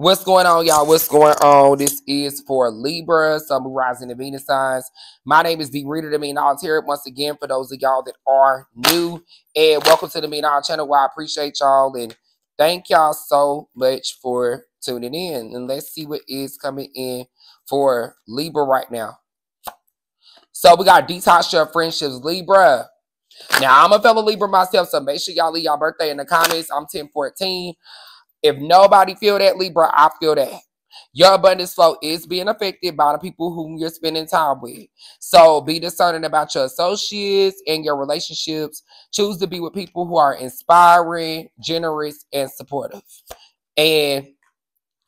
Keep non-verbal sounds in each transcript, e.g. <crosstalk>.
What's going on, y'all? What's going on? This is for Libra, Sun, Rising, and Venus signs. My name is V Reader, the Mean Tarot. Once again, for those of y'all that are new, and welcome to the Mean channel. Where I appreciate y'all and thank y'all so much for tuning in. And let's see what is coming in for Libra right now. So we got detox your friendships, Libra. Now I'm a fellow Libra myself, so make sure y'all leave y'all birthday in the comments. I'm 1014. If nobody feel that, Libra, I feel that. Your abundance flow is being affected by the people whom you're spending time with. So be discerning about your associates and your relationships. Choose to be with people who are inspiring, generous, and supportive. And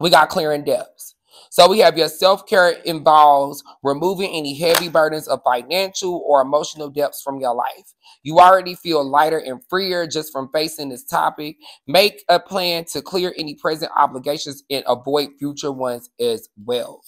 we got clearing debts. So we have your self-care involves removing any heavy burdens of financial or emotional debts from your life. You already feel lighter and freer just from facing this topic. Make a plan to clear any present obligations and avoid future ones as well.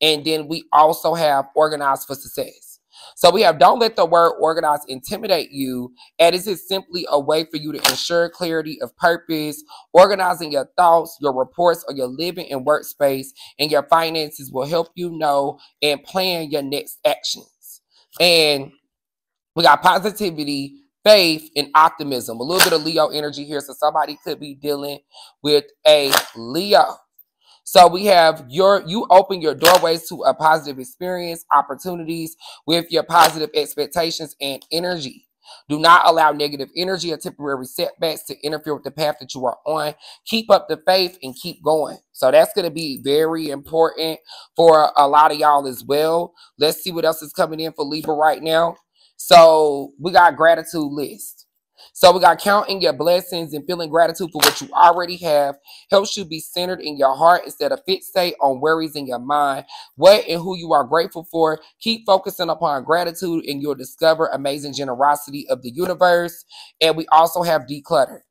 And then we also have organized for success. So we have don't let the word organize intimidate you. And this is simply a way for you to ensure clarity of purpose, organizing your thoughts, your reports, or your living and workspace, and your finances will help you know and plan your next actions. And we got positivity, faith, and optimism. A little bit of Leo energy here. So somebody could be dealing with a Leo. So we have your you open your doorways to a positive experience, opportunities with your positive expectations and energy. Do not allow negative energy or temporary setbacks to interfere with the path that you are on. Keep up the faith and keep going. So that's going to be very important for a lot of y'all as well. Let's see what else is coming in for Libra right now. So we got gratitude list. So we got counting your blessings and feeling gratitude for what you already have helps you be centered in your heart instead of fixate on worries in your mind. What and who you are grateful for. Keep focusing upon gratitude and you'll discover amazing generosity of the universe. And we also have declutter.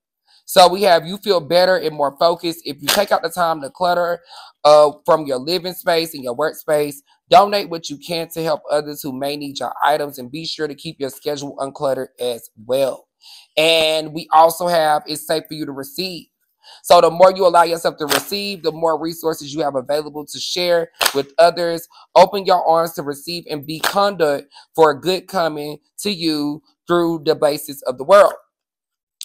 So we have you feel better and more focused if you take out the time to clutter uh, from your living space and your workspace. Donate what you can to help others who may need your items and be sure to keep your schedule uncluttered as well. And we also have it's safe for you to receive. So the more you allow yourself to receive, the more resources you have available to share with others. Open your arms to receive and be conduit for a good coming to you through the basis of the world.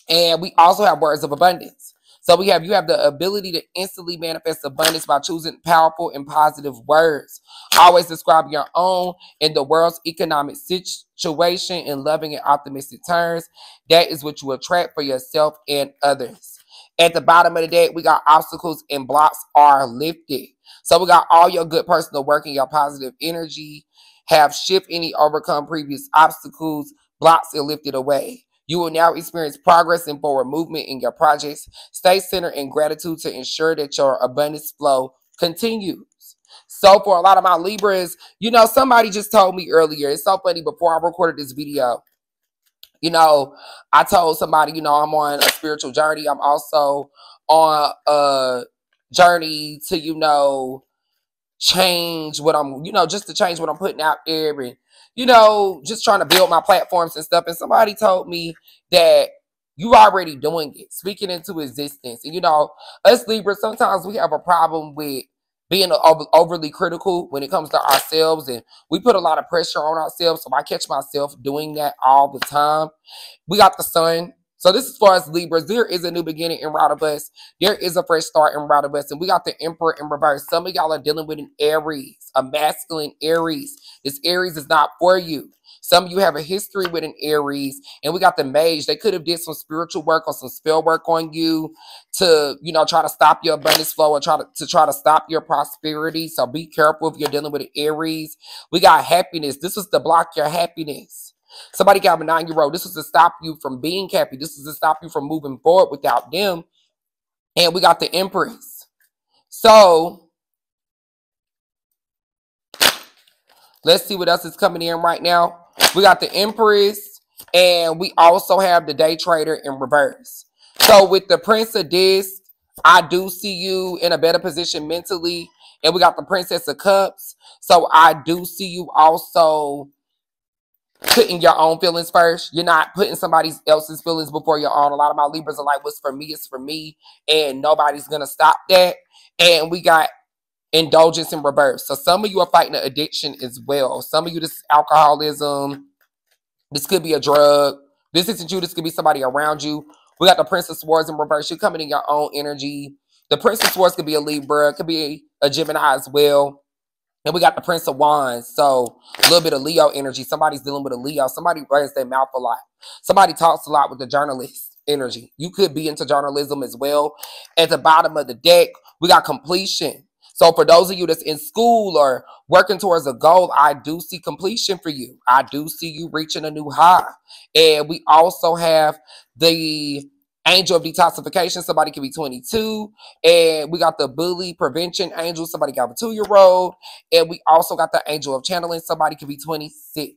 And we also have words of abundance. So we have you have the ability to instantly manifest abundance by choosing powerful and positive words. Always describe your own and the world's economic situation in loving and optimistic terms. That is what you attract for yourself and others. At the bottom of the deck, we got obstacles and blocks are lifted. So we got all your good personal work and your positive energy have shift any overcome previous obstacles, blocks are lifted away. You will now experience progress and forward movement in your projects. Stay centered in gratitude to ensure that your abundance flow continues. So for a lot of my Libras, you know, somebody just told me earlier, it's so funny, before I recorded this video, you know, I told somebody, you know, I'm on a spiritual journey. I'm also on a journey to, you know, change what I'm, you know, just to change what I'm putting out there and you know, just trying to build my platforms and stuff. And somebody told me that you already doing it, speaking into existence. And you know, us Libras, sometimes we have a problem with being overly critical when it comes to ourselves and we put a lot of pressure on ourselves so i catch myself doing that all the time we got the sun so this is for us Libras. There is a new beginning in Routabus. There is a fresh start in Routabus. And we got the Emperor in reverse. Some of y'all are dealing with an Aries, a masculine Aries. This Aries is not for you. Some of you have a history with an Aries, and we got the Mage. They could have did some spiritual work or some spell work on you to, you know, try to stop your abundance flow or try to, to try to stop your prosperity. So be careful if you're dealing with an Aries. We got happiness. This is to block your happiness. Somebody got a nine year old. This is to stop you from being happy. This is to stop you from moving forward without them. And we got the Empress. So let's see what else is coming in right now. We got the Empress, and we also have the Day Trader in reverse. So with the Prince of Disc, I do see you in a better position mentally. And we got the Princess of Cups. So I do see you also putting your own feelings first. You're not putting somebody else's feelings before your own. A lot of my Libras are like, what's for me is for me. And nobody's going to stop that. And we got indulgence in reverse. So some of you are fighting an addiction as well. Some of you, this alcoholism. This could be a drug. This isn't you. This could be somebody around you. We got the Prince of Swords in reverse. You're coming in your own energy. The Prince of Swords could be a Libra. Could be a Gemini as well. And we got the Prince of Wands. So a little bit of Leo energy. Somebody's dealing with a Leo. Somebody runs their mouth a lot. Somebody talks a lot with the journalist <laughs> energy. You could be into journalism as well. At the bottom of the deck, we got completion. So for those of you that's in school or working towards a goal, I do see completion for you. I do see you reaching a new high. And we also have the angel of detoxification. Somebody could be 22. And we got the bully prevention angel. Somebody got a two-year-old. And we also got the angel of channeling. Somebody could be 26.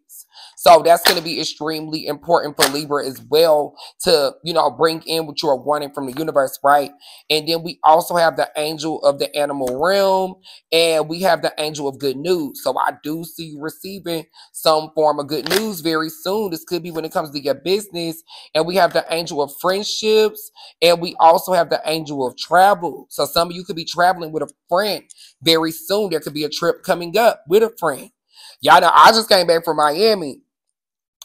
So that's going to be extremely important for Libra as well to, you know, bring in what you are wanting from the universe, right? And then we also have the angel of the animal realm and we have the angel of good news. So I do see you receiving some form of good news very soon. This could be when it comes to your business. And we have the angel of friendships and we also have the angel of travel. So some of you could be traveling with a friend very soon. There could be a trip coming up with a friend. Y'all know I just came back from Miami.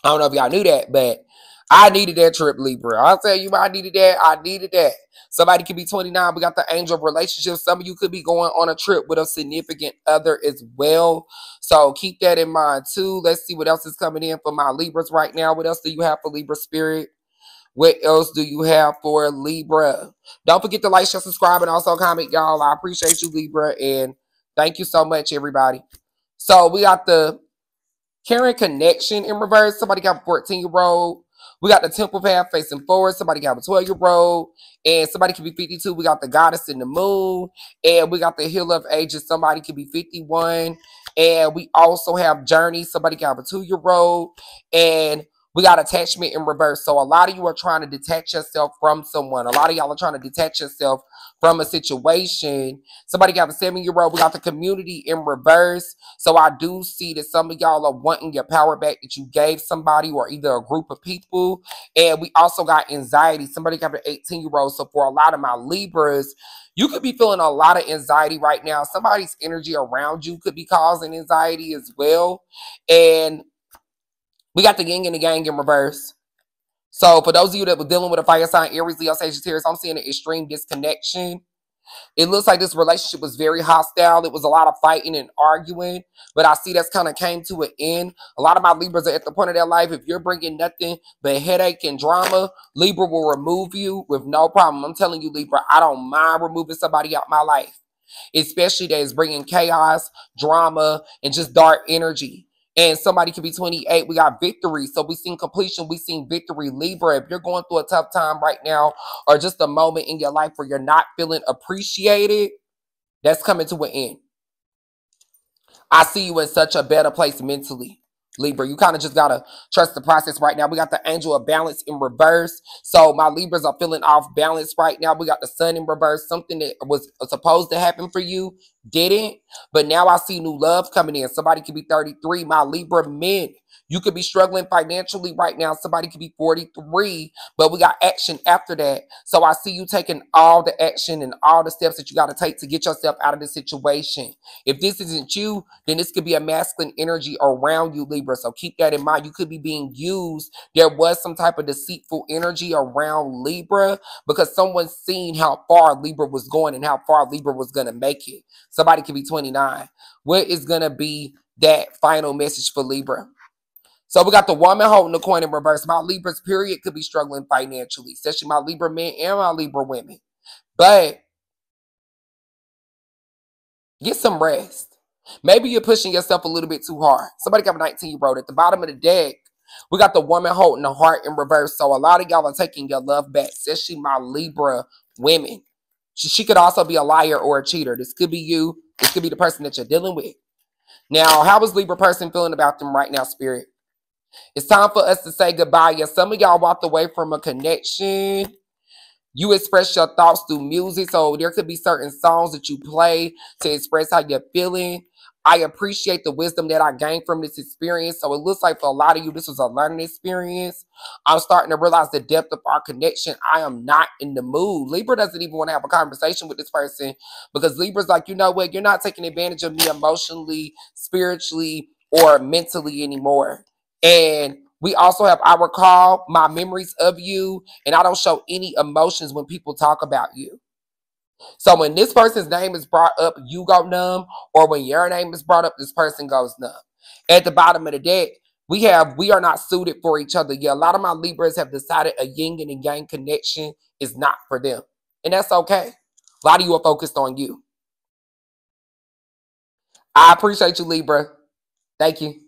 I don't know if y'all knew that, but I needed that trip, Libra. I'll tell you, I needed that. I needed that. Somebody could be 29. We got the angel of relationships. Some of you could be going on a trip with a significant other as well. So keep that in mind too. Let's see what else is coming in for my Libras right now. What else do you have for Libra spirit? What else do you have for Libra? Don't forget to like, share, subscribe, and also comment, y'all. I appreciate you, Libra, and thank you so much, everybody. So we got the Karmic Connection in reverse. Somebody got a 14 year old. We got the Temple Path facing forward. Somebody got a 12 year old. And somebody could be 52. We got the Goddess in the Moon. And we got the Hill of Ages. Somebody could be 51. And we also have Journey. Somebody got a two year old. And we got attachment in reverse. So a lot of you are trying to detach yourself from someone. A lot of y'all are trying to detach yourself from a situation. Somebody got a seven-year-old. We got the community in reverse. So I do see that some of y'all are wanting your power back that you gave somebody or either a group of people. And we also got anxiety. Somebody got an 18-year-old. So for a lot of my Libras, you could be feeling a lot of anxiety right now. Somebody's energy around you could be causing anxiety as well. And we got the yin and the yang in reverse. So for those of you that were dealing with a fire sign, Aries, Leo, Sagittarius, I'm seeing an extreme disconnection. It looks like this relationship was very hostile. It was a lot of fighting and arguing, but I see that's kind of came to an end. A lot of my Libras are at the point of their life. If you're bringing nothing but headache and drama, Libra will remove you with no problem. I'm telling you, Libra, I don't mind removing somebody out my life, especially that is bringing chaos, drama, and just dark energy and somebody could be 28. We got victory. So we've seen completion. we've seen victory. Libra, if you're going through a tough time right now, or just a moment in your life where you're not feeling appreciated, that's coming to an end. I see you in such a better place mentally. Libra, you kind of just got to trust the process right now. We got the angel of balance in reverse. So my Libras are feeling off balance right now. We got the sun in reverse. Something that was supposed to happen for you didn't. But now I see new love coming in. Somebody could be 33. My Libra men, you could be struggling financially right now. Somebody could be 43, but we got action after that. So I see you taking all the action and all the steps that you got to take to get yourself out of the situation. If this isn't you, then this could be a masculine energy around you, Libra. So keep that in mind. You could be being used. There was some type of deceitful energy around Libra because someone's seen how far Libra was going and how far Libra was going to make it. Somebody could be 29. What is going to be that final message for Libra? So we got the woman holding the coin in reverse. My Libras, period, could be struggling financially, especially my Libra men and my Libra women. But get some rest. Maybe you're pushing yourself a little bit too hard. Somebody got a 19 year old at the bottom of the deck. We got the woman holding the heart in reverse. So a lot of y'all are taking your love back, especially my Libra women. She, she could also be a liar or a cheater. This could be you. This could be the person that you're dealing with. Now, how is Libra person feeling about them right now, Spirit? It's time for us to say goodbye. Yeah, some of y'all walked away from a connection. You express your thoughts through music. So there could be certain songs that you play to express how you're feeling. I appreciate the wisdom that I gained from this experience. So it looks like for a lot of you, this was a learning experience. I'm starting to realize the depth of our connection. I am not in the mood. Libra doesn't even want to have a conversation with this person because Libra's like, you know what? You're not taking advantage of me emotionally, spiritually, or mentally anymore. And we also have I recall my memories of you, and I don't show any emotions when people talk about you. So when this person's name is brought up, you go numb, or when your name is brought up, this person goes numb. At the bottom of the deck, we have we are not suited for each other. Yeah, a lot of my Libras have decided a yin and a yang connection is not for them. And that's okay. A lot of you are focused on you. I appreciate you, Libra. Thank you.